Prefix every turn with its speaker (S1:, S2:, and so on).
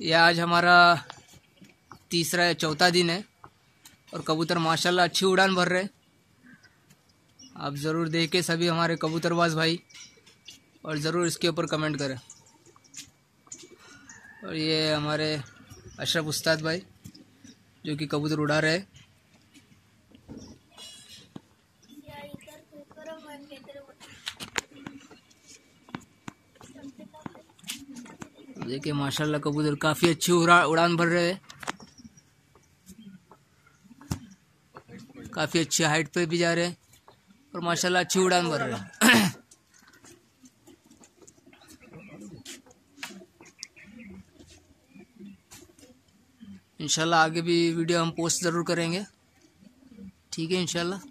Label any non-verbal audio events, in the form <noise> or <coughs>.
S1: आज हमारा तीसरा या चौथा दिन है और कबूतर माशाल्लाह अच्छी उड़ान भर रहे आप ज़रूर देखें सभी हमारे कबूतरबाज भाई और ज़रूर इसके ऊपर कमेंट करें। और ये हमारे अशरफ उस्ताद भाई, जो कि कबूतर उड़ा रहे हैं। देखिए, माशाल्लाह कबूतर काफ़ी अच्छी उड़ा, उड़ान भर रहे हैं। काफ़ी अच्छी हाइट पे भी जा रहे हैं और माशाल्लाह अच्छी उड़ान भर रहे हैं। <coughs> इंशाल्लाह आगे भी वीडियो हम पोस्ट ज़रूर करेंगे। ठीक है, इंशाल्लाह।